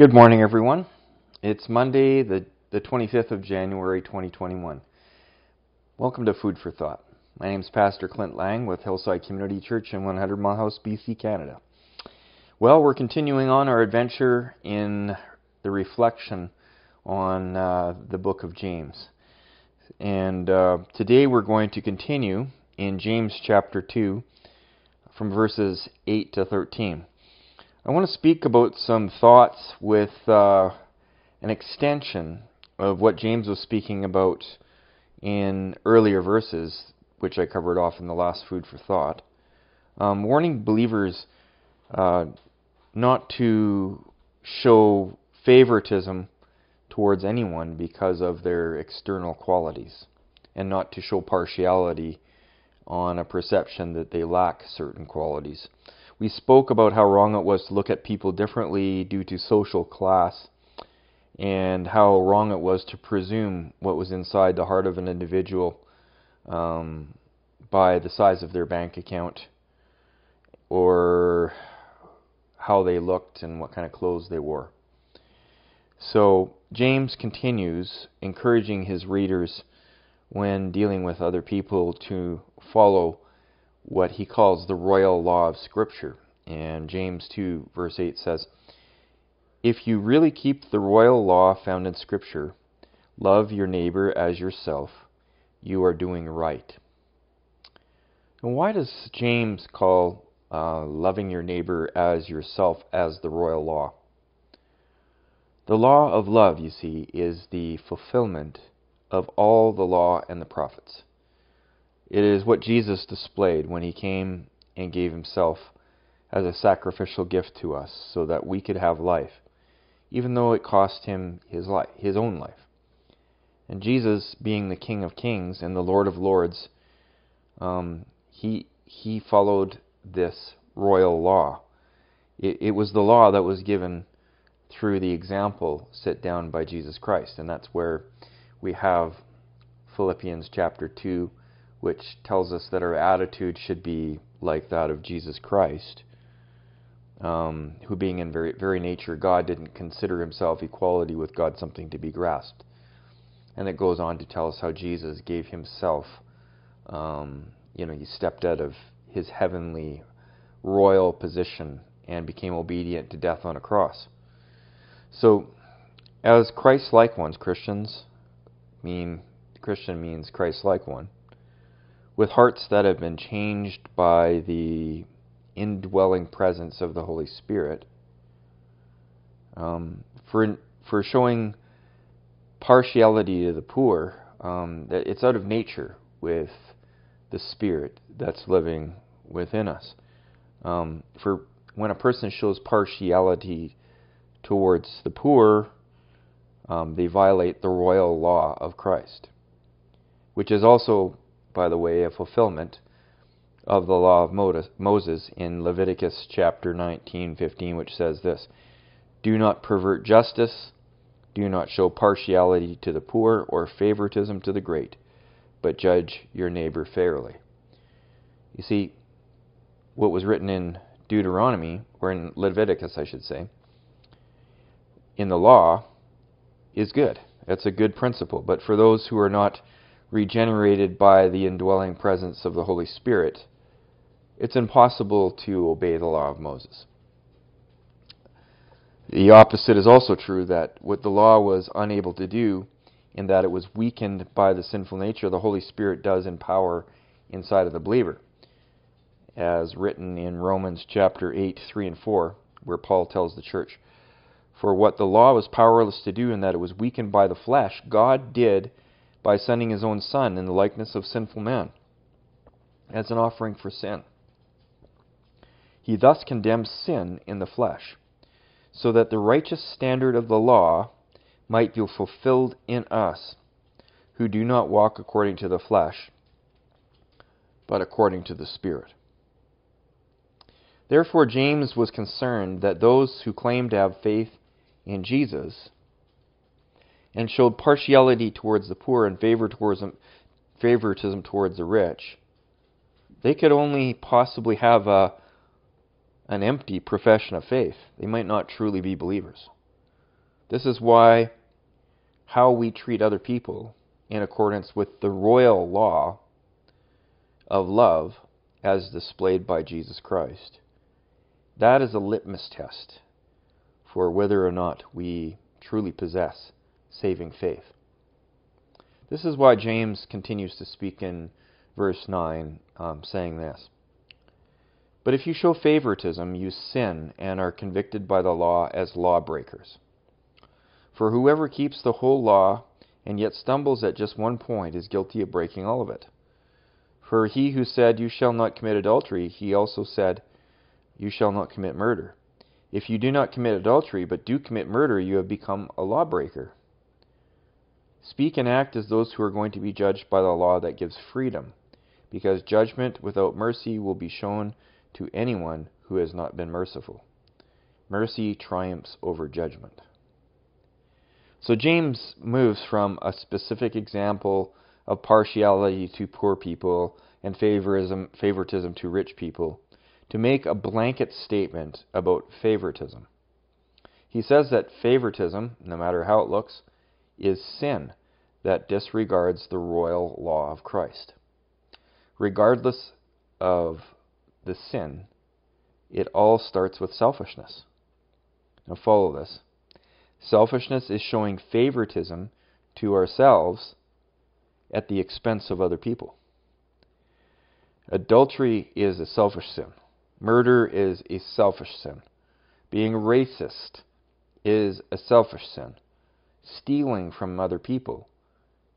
Good morning, everyone. It's Monday, the, the 25th of January, 2021. Welcome to Food for Thought. My name is Pastor Clint Lange with Hillside Community Church in 100 Mile House, BC, Canada. Well, we're continuing on our adventure in the reflection on uh, the book of James. And uh, today we're going to continue in James chapter 2 from verses 8 to 13. I want to speak about some thoughts with uh, an extension of what James was speaking about in earlier verses, which I covered off in the last Food for Thought. Um, warning believers uh, not to show favoritism towards anyone because of their external qualities, and not to show partiality on a perception that they lack certain qualities. We spoke about how wrong it was to look at people differently due to social class, and how wrong it was to presume what was inside the heart of an individual um, by the size of their bank account or how they looked and what kind of clothes they wore. So James continues encouraging his readers when dealing with other people to follow what he calls the royal law of Scripture. And James 2, verse 8 says, If you really keep the royal law found in Scripture, love your neighbor as yourself, you are doing right. And why does James call uh, loving your neighbor as yourself as the royal law? The law of love, you see, is the fulfillment of all the law and the prophets. It is what Jesus displayed when he came and gave himself as a sacrificial gift to us so that we could have life, even though it cost him his life, his own life. And Jesus, being the King of Kings and the Lord of Lords, um, he he followed this royal law. It, it was the law that was given through the example set down by Jesus Christ, and that's where we have Philippians chapter two which tells us that our attitude should be like that of Jesus Christ, um, who, being in very, very nature God, didn't consider himself equality with God something to be grasped. And it goes on to tell us how Jesus gave himself, um, you know, he stepped out of his heavenly royal position and became obedient to death on a cross. So, as Christ like ones, Christians mean, Christian means Christ like one with hearts that have been changed by the indwelling presence of the Holy Spirit, um, for for showing partiality to the poor, um, that it's out of nature with the Spirit that's living within us. Um, for when a person shows partiality towards the poor, um, they violate the royal law of Christ, which is also by the way, a fulfillment of the law of Moses in Leviticus chapter 19:15 which says this Do not pervert justice. Do not show partiality to the poor or favoritism to the great but judge your neighbor fairly. You see what was written in Deuteronomy or in Leviticus I should say in the law is good. That's a good principle. But for those who are not regenerated by the indwelling presence of the Holy Spirit, it's impossible to obey the law of Moses. The opposite is also true that what the law was unable to do, in that it was weakened by the sinful nature, the Holy Spirit does empower inside of the believer. As written in Romans chapter 8, 3 and 4, where Paul tells the church, For what the law was powerless to do, in that it was weakened by the flesh, God did by sending his own Son in the likeness of sinful man as an offering for sin. He thus condemns sin in the flesh, so that the righteous standard of the law might be fulfilled in us, who do not walk according to the flesh, but according to the Spirit. Therefore, James was concerned that those who claim to have faith in Jesus and showed partiality towards the poor and favoritism, favoritism towards the rich, they could only possibly have a, an empty profession of faith. They might not truly be believers. This is why how we treat other people in accordance with the royal law of love as displayed by Jesus Christ. That is a litmus test for whether or not we truly possess saving faith. This is why James continues to speak in verse 9, um, saying this But if you show favoritism, you sin and are convicted by the law as lawbreakers. For whoever keeps the whole law and yet stumbles at just one point is guilty of breaking all of it. For he who said, You shall not commit adultery, he also said, You shall not commit murder. If you do not commit adultery, but do commit murder, you have become a lawbreaker. Speak and act as those who are going to be judged by the law that gives freedom, because judgment without mercy will be shown to anyone who has not been merciful. Mercy triumphs over judgment. So James moves from a specific example of partiality to poor people and favoritism, favoritism to rich people to make a blanket statement about favoritism. He says that favoritism, no matter how it looks, is sin that disregards the royal law of Christ. Regardless of the sin, it all starts with selfishness. Now, follow this. Selfishness is showing favoritism to ourselves at the expense of other people. Adultery is a selfish sin. Murder is a selfish sin. Being racist is a selfish sin. Stealing from other people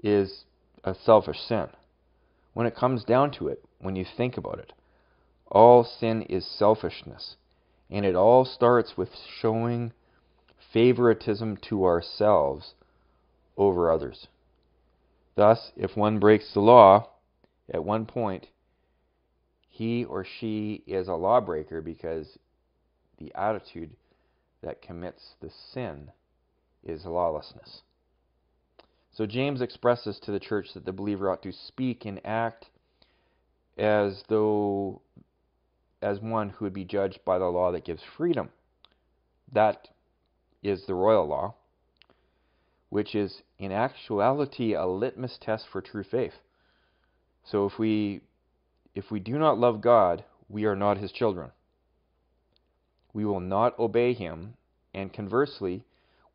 is a selfish sin. When it comes down to it, when you think about it, all sin is selfishness. And it all starts with showing favoritism to ourselves over others. Thus, if one breaks the law at one point, he or she is a lawbreaker because the attitude that commits the sin is lawlessness. So James expresses to the church that the believer ought to speak and act as though as one who would be judged by the law that gives freedom. That is the royal law, which is in actuality a litmus test for true faith. So if we if we do not love God, we are not his children. We will not obey him, and conversely,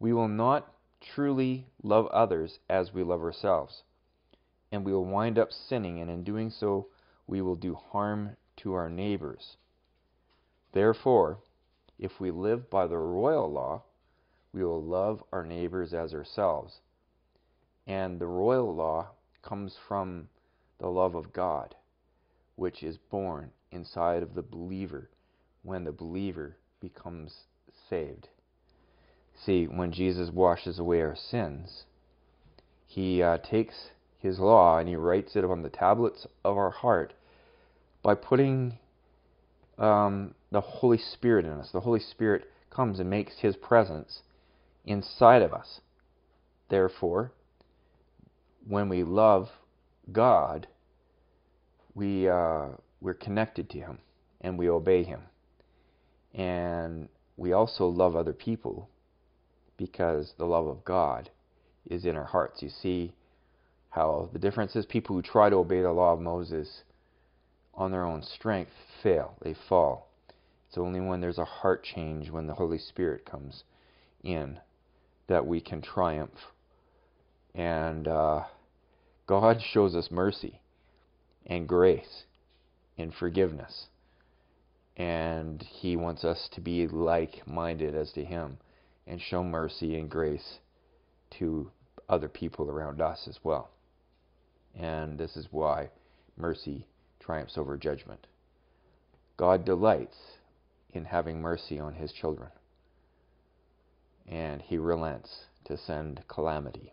we will not truly love others as we love ourselves. And we will wind up sinning, and in doing so, we will do harm to our neighbors. Therefore, if we live by the royal law, we will love our neighbors as ourselves. And the royal law comes from the love of God, which is born inside of the believer when the believer becomes saved. See, when Jesus washes away our sins, he uh, takes his law and he writes it on the tablets of our heart by putting um, the Holy Spirit in us. The Holy Spirit comes and makes his presence inside of us. Therefore, when we love God, we uh, we're connected to Him and we obey Him, and we also love other people because the love of God is in our hearts. You see how the difference is people who try to obey the law of Moses on their own strength fail, they fall. It's only when there's a heart change, when the Holy Spirit comes in, that we can triumph. And uh, God shows us mercy and grace and forgiveness. And He wants us to be like minded as to Him and show mercy and grace to other people around us as well. And this is why mercy triumphs over judgment. God delights in having mercy on His children and he relents to send calamity.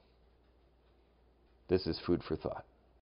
This is food for thought.